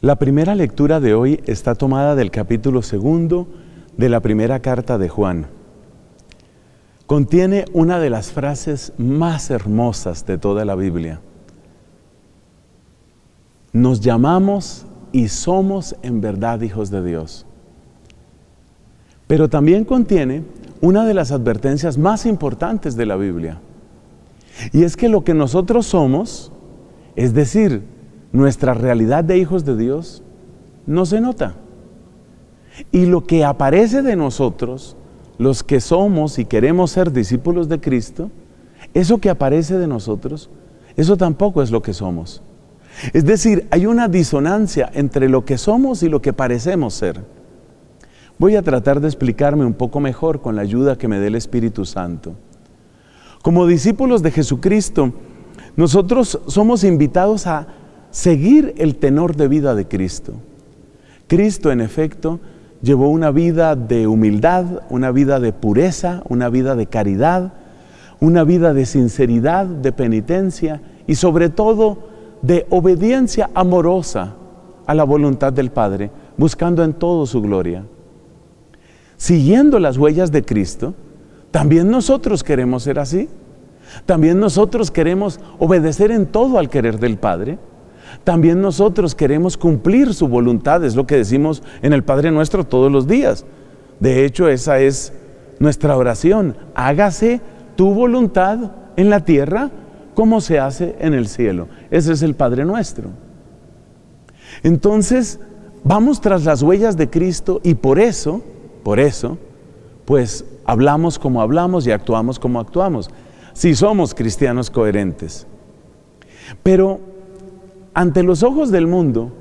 La primera lectura de hoy está tomada del capítulo segundo de la primera carta de Juan. Contiene una de las frases más hermosas de toda la Biblia. Nos llamamos y somos en verdad hijos de Dios. Pero también contiene una de las advertencias más importantes de la Biblia. Y es que lo que nosotros somos, es decir, nuestra realidad de hijos de Dios no se nota. Y lo que aparece de nosotros, los que somos y queremos ser discípulos de Cristo, eso que aparece de nosotros, eso tampoco es lo que somos. Es decir, hay una disonancia entre lo que somos y lo que parecemos ser. Voy a tratar de explicarme un poco mejor con la ayuda que me dé el Espíritu Santo. Como discípulos de Jesucristo, nosotros somos invitados a seguir el tenor de vida de Cristo. Cristo, en efecto, llevó una vida de humildad, una vida de pureza, una vida de caridad, una vida de sinceridad, de penitencia y sobre todo de obediencia amorosa a la voluntad del Padre, buscando en todo su gloria. Siguiendo las huellas de Cristo, también nosotros queremos ser así. También nosotros queremos obedecer en todo al querer del Padre. También nosotros queremos cumplir su voluntad, es lo que decimos en el Padre Nuestro todos los días. De hecho, esa es nuestra oración. Hágase tu voluntad en la tierra como se hace en el cielo. Ese es el Padre Nuestro. Entonces, vamos tras las huellas de Cristo y por eso, por eso, pues hablamos como hablamos y actuamos como actuamos. Si somos cristianos coherentes. Pero ante los ojos del mundo,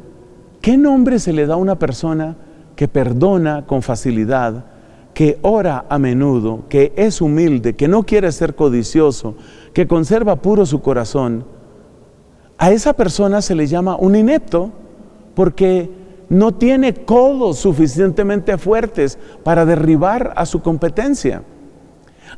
¿qué nombre se le da a una persona que perdona con facilidad, que ora a menudo, que es humilde, que no quiere ser codicioso, que conserva puro su corazón? A esa persona se le llama un inepto porque no tiene codos suficientemente fuertes para derribar a su competencia.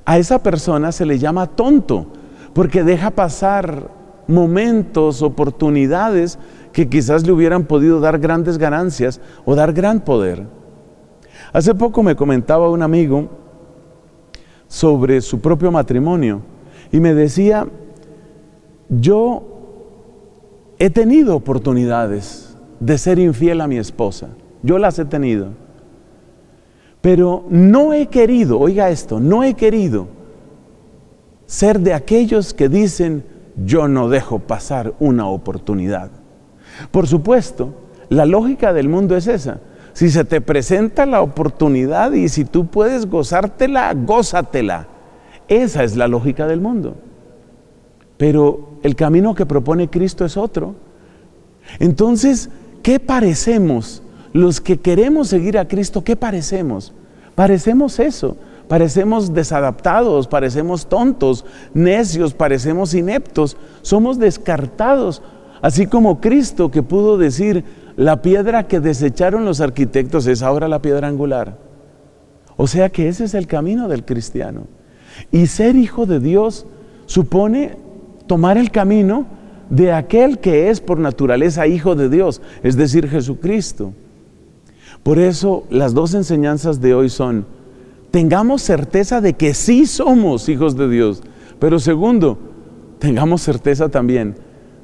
A esa persona se le llama tonto porque deja pasar momentos, oportunidades que quizás le hubieran podido dar grandes ganancias o dar gran poder. Hace poco me comentaba un amigo sobre su propio matrimonio y me decía, yo he tenido oportunidades de ser infiel a mi esposa, yo las he tenido, pero no he querido, oiga esto, no he querido ser de aquellos que dicen, yo no dejo pasar una oportunidad. Por supuesto, la lógica del mundo es esa. Si se te presenta la oportunidad y si tú puedes gozártela, gózatela. Esa es la lógica del mundo. Pero el camino que propone Cristo es otro. Entonces, ¿qué parecemos? Los que queremos seguir a Cristo, ¿qué parecemos? Parecemos eso parecemos desadaptados, parecemos tontos, necios, parecemos ineptos, somos descartados, así como Cristo que pudo decir, la piedra que desecharon los arquitectos es ahora la piedra angular. O sea que ese es el camino del cristiano. Y ser hijo de Dios supone tomar el camino de aquel que es por naturaleza hijo de Dios, es decir, Jesucristo. Por eso las dos enseñanzas de hoy son, tengamos certeza de que sí somos hijos de Dios. Pero segundo, tengamos certeza también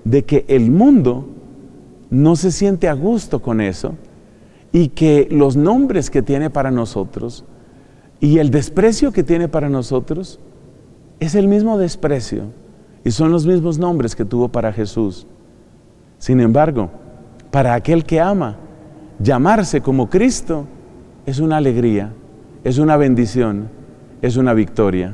de que el mundo no se siente a gusto con eso y que los nombres que tiene para nosotros y el desprecio que tiene para nosotros es el mismo desprecio y son los mismos nombres que tuvo para Jesús. Sin embargo, para aquel que ama, llamarse como Cristo es una alegría es una bendición, es una victoria.